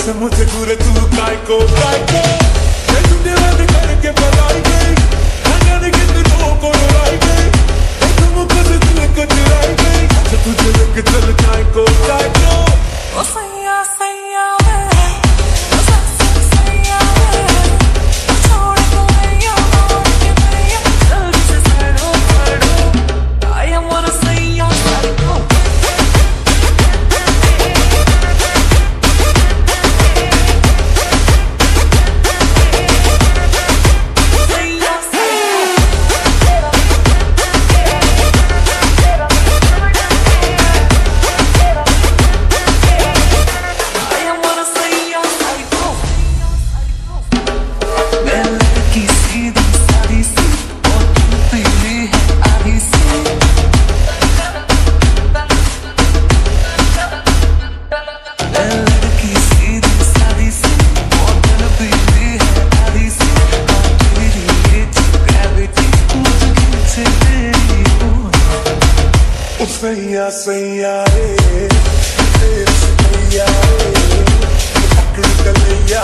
से मुझे दूर, तू काय को काय को? मैं अच्छा, तुझे रद्द करके भलाई गई। हजारे के दिलों को रुलाई गई। तुम कुछ तुझे कुछ लाई गई तुझे सैया सैया रे सैया रे अकड़ कलैया